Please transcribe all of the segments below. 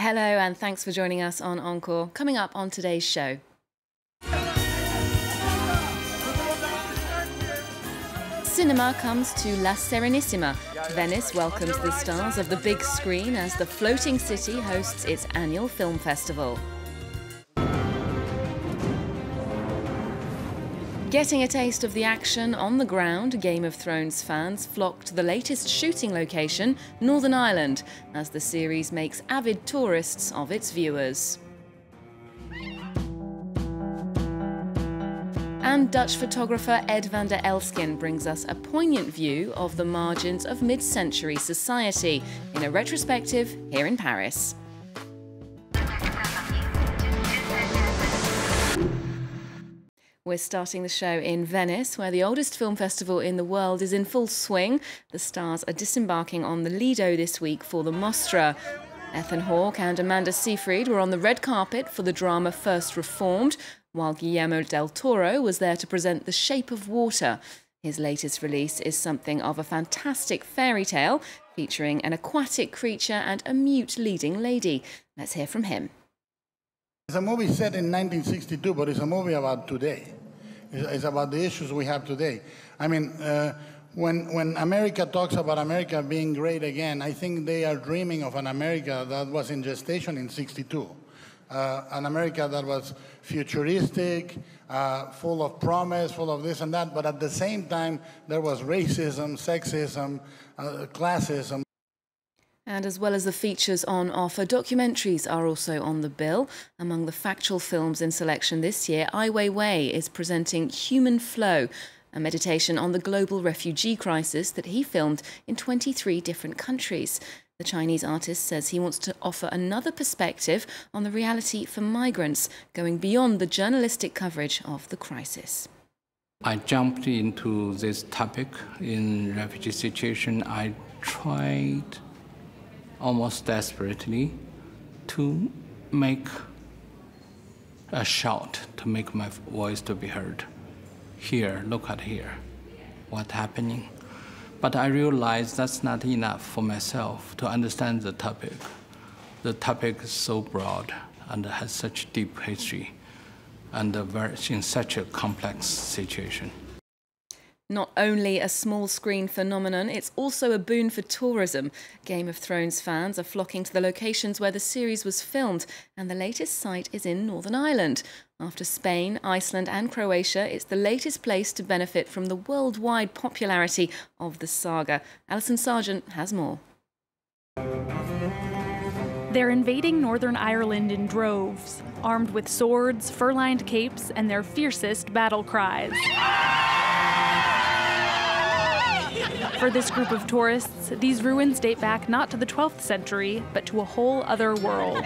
Hello, and thanks for joining us on Encore. Coming up on today's show. Cinema comes to La Serenissima. Venice welcomes the stars of the big screen as the floating city hosts its annual film festival. Getting a taste of the action on the ground, Game of Thrones fans flock to the latest shooting location, Northern Ireland, as the series makes avid tourists of its viewers. And Dutch photographer Ed van der Elsken brings us a poignant view of the margins of mid century society in a retrospective here in Paris. We're starting the show in Venice, where the oldest film festival in the world is in full swing. The stars are disembarking on the Lido this week for the Mostra. Ethan Hawke and Amanda Seyfried were on the red carpet for the drama First Reformed, while Guillermo del Toro was there to present The Shape of Water. His latest release is something of a fantastic fairy tale featuring an aquatic creature and a mute leading lady. Let's hear from him. It's a movie set in 1962, but it's a movie about today. It's about the issues we have today. I mean, uh, when, when America talks about America being great again, I think they are dreaming of an America that was in gestation in 62. Uh, an America that was futuristic, uh, full of promise, full of this and that, but at the same time, there was racism, sexism, uh, classism. And as well as the features on offer, documentaries are also on the bill. Among the factual films in selection this year, Ai Weiwei is presenting Human Flow, a meditation on the global refugee crisis that he filmed in 23 different countries. The Chinese artist says he wants to offer another perspective on the reality for migrants, going beyond the journalistic coverage of the crisis. I jumped into this topic in refugee situation. I tried almost desperately to make a shout to make my voice to be heard. Here, look at here, what's happening. But I realized that's not enough for myself to understand the topic. The topic is so broad and has such deep history and in such a complex situation. Not only a small screen phenomenon, it's also a boon for tourism. Game of Thrones fans are flocking to the locations where the series was filmed, and the latest site is in Northern Ireland. After Spain, Iceland, and Croatia, it's the latest place to benefit from the worldwide popularity of the saga. Alison Sargent has more. They're invading Northern Ireland in droves, armed with swords, fur lined capes, and their fiercest battle cries. For this group of tourists, these ruins date back not to the 12th century, but to a whole other world.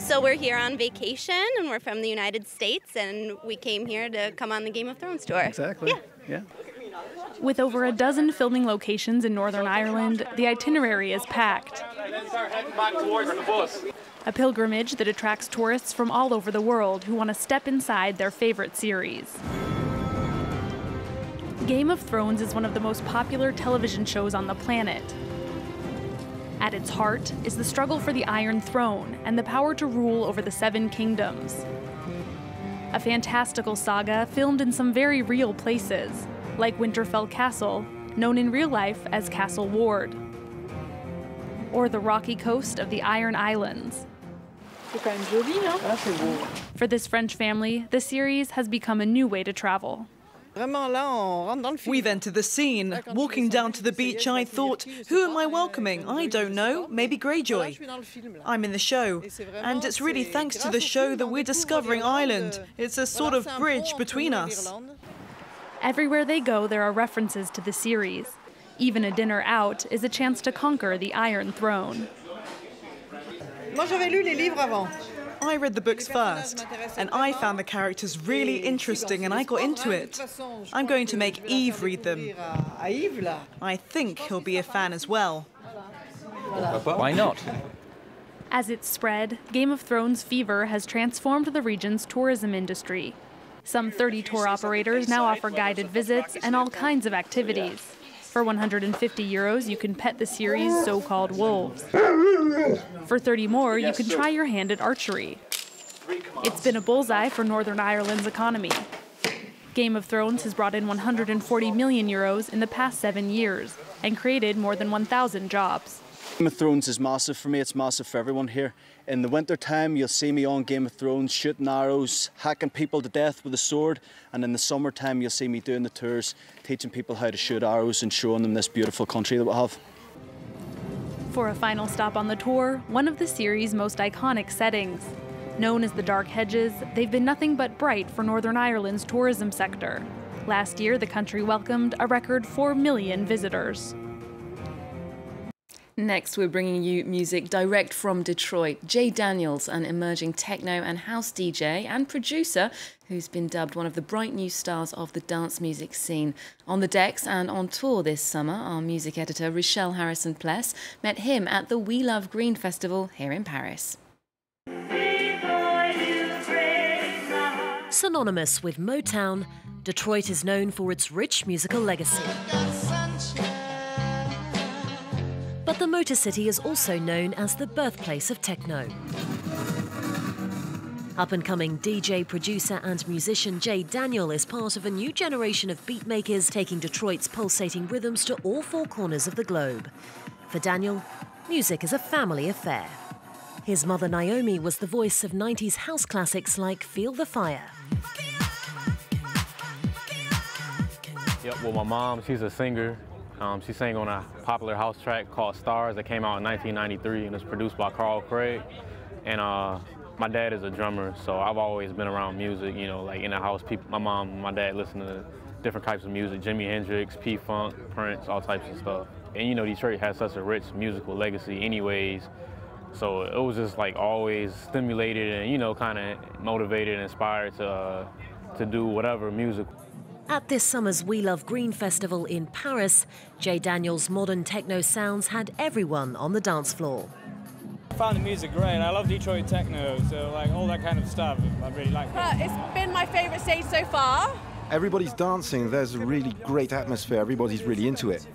So we're here on vacation, and we're from the United States, and we came here to come on the Game of Thrones tour. Exactly. Yeah. Yeah. With over a dozen filming locations in Northern Ireland, the itinerary is packed. A pilgrimage that attracts tourists from all over the world who want to step inside their favorite series. Game of Thrones is one of the most popular television shows on the planet. At its heart is the struggle for the Iron Throne and the power to rule over the Seven Kingdoms. A fantastical saga filmed in some very real places, like Winterfell Castle, known in real life as Castle Ward, or the rocky coast of the Iron Islands. Ah, for this French family, the series has become a new way to travel. We've entered the scene. Walking down to the beach, I thought, who am I welcoming? I don't know. Maybe Greyjoy. I'm in the show. And it's really thanks to the show that we're discovering Ireland. It's a sort of bridge between us. Everywhere they go, there are references to the series. Even a dinner out is a chance to conquer the Iron Throne. I read the books first, and I found the characters really interesting and I got into it. I'm going to make Yves read them. I think he'll be a fan as well. Why not? As it's spread, Game of Thrones fever has transformed the region's tourism industry. Some 30 tour operators now offer guided visits and all kinds of activities. For 150 euros, you can pet the series' so called wolves. For 30 more, you can try your hand at archery. It's been a bullseye for Northern Ireland's economy. Game of Thrones has brought in 140 million euros in the past seven years and created more than 1,000 jobs. Game of Thrones is massive for me, it's massive for everyone here. In the winter time, you'll see me on Game of Thrones shooting arrows, hacking people to death with a sword, and in the summertime, you'll see me doing the tours, teaching people how to shoot arrows and showing them this beautiful country that we have. For a final stop on the tour, one of the series' most iconic settings. Known as the Dark Hedges, they've been nothing but bright for Northern Ireland's tourism sector. Last year, the country welcomed a record 4 million visitors. Next, we're bringing you music direct from Detroit. Jay Daniels, an emerging techno and house DJ and producer who's been dubbed one of the bright new stars of the dance music scene. On the decks and on tour this summer, our music editor Rochelle Harrison Pless met him at the We Love Green Festival here in Paris. Synonymous with Motown, Detroit is known for its rich musical legacy. The Motor City is also known as the birthplace of techno. Up and coming DJ, producer, and musician Jay Daniel is part of a new generation of beatmakers taking Detroit's pulsating rhythms to all four corners of the globe. For Daniel, music is a family affair. His mother Naomi was the voice of 90s house classics like Feel the Fire. Yep, well, my mom, she's a singer um, she sang on a popular house track called Stars that came out in 1993 and it's produced by Carl Craig. And uh, my dad is a drummer, so I've always been around music, you know, like in the house, people, my mom and my dad listen to different types of music, Jimi Hendrix, P-Funk, Prince, all types of stuff. And you know, Detroit has such a rich musical legacy anyways, so it was just like always stimulated and, you know, kind of motivated and inspired to, uh, to do whatever music. At this summer's We Love Green Festival in Paris, Jay Daniels' modern techno sounds had everyone on the dance floor. I found the music great. I love Detroit techno, so like all that kind of stuff. I really like it. It's been my favourite stage so far. Everybody's dancing. There's a really great atmosphere. Everybody's really into it.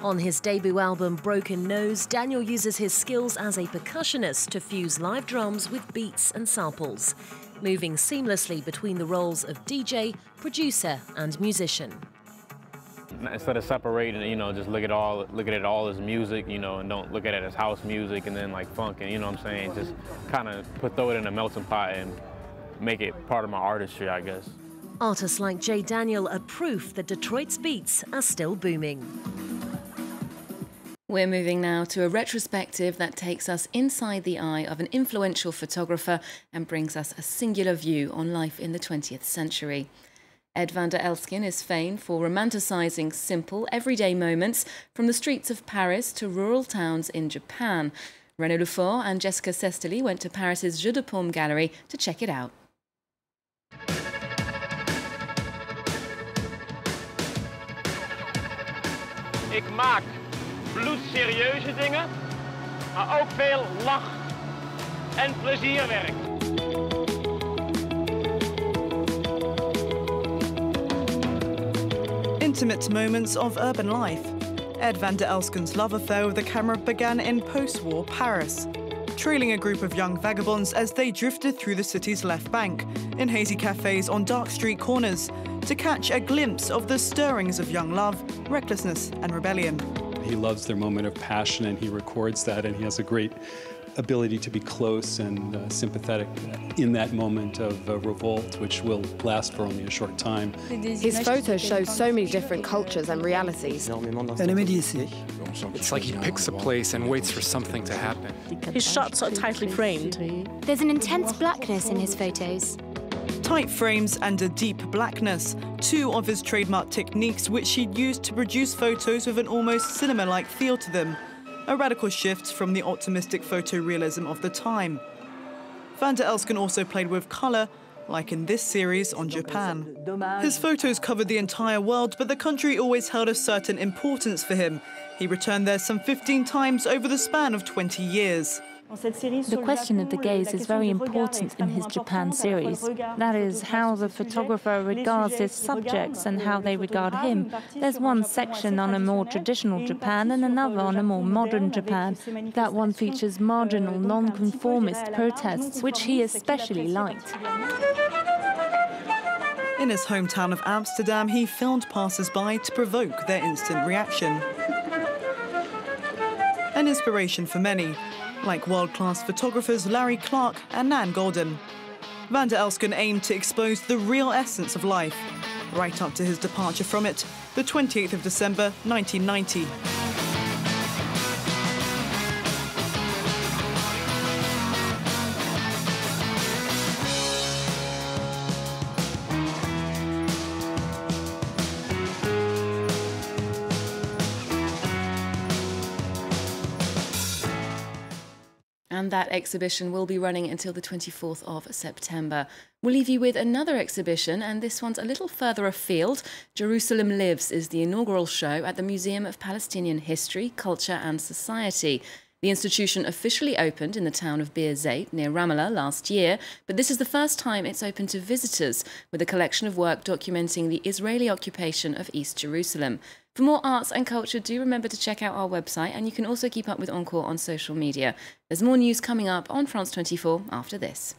On his debut album Broken Knowz, Daniel uses his skills as a percussionist to fuse live drums with beats and samples moving seamlessly between the roles of DJ, producer, and musician. Instead of separating, you know, just look at all look at it all as music, you know, and don't look at it as house music and then like funk and you know what I'm saying. Just kind of put throw it in a melting pot and make it part of my artistry, I guess. Artists like Jay Daniel are proof that Detroit's beats are still booming. We're moving now to a retrospective that takes us inside the eye of an influential photographer and brings us a singular view on life in the 20th century. Ed van der Elsken is famed for romanticising simple, everyday moments from the streets of Paris to rural towns in Japan. Renaud Lefort and Jessica Sestely went to Paris's Jeu de Paume gallery to check it out. Ik maak bloedserieuze dingen, maar ook veel lach en plezierwerk. Intimate moments of urban life. Ed van der Elsken's love affair with the camera began in post-war Paris, trailing a group of young vagabonds as they drifted through the city's left bank, in hazy cafes on dark street corners, to catch a glimpse of the stirrings of young love, recklessness and rebellion. He loves their moment of passion and he records that, and he has a great ability to be close and uh, sympathetic in that moment of uh, revolt, which will last for only a short time. His photos show so many different cultures and realities. It's like he picks a place and waits for something to happen. His shots are tightly framed. There's an intense blackness in his photos tight frames and a deep blackness, two of his trademark techniques which he'd used to produce photos with an almost cinema-like feel to them, a radical shift from the optimistic photorealism of the time. Van der Elsken also played with colour, like in this series on Japan. His photos covered the entire world, but the country always held a certain importance for him. He returned there some 15 times over the span of 20 years. The question of the gaze is very important in his Japan series. That is, how the photographer regards his subjects and how they regard him. There's one section on a more traditional Japan and another on a more modern Japan. That one features marginal, non-conformist protests, which he especially liked. In his hometown of Amsterdam, he filmed passers-by to provoke their instant reaction. An inspiration for many, like world-class photographers Larry Clark and Nan Goldin. Van der Elsken aimed to expose the real essence of life, right up to his departure from it, the 28th of December 1990. And that exhibition will be running until the 24th of September. We'll leave you with another exhibition, and this one's a little further afield. Jerusalem Lives is the inaugural show at the Museum of Palestinian History, Culture and Society. The institution officially opened in the town of Bir Zayt near Ramallah last year, but this is the first time it's open to visitors with a collection of work documenting the Israeli occupation of East Jerusalem. For more arts and culture, do remember to check out our website and you can also keep up with Encore on social media. There's more news coming up on France 24 after this.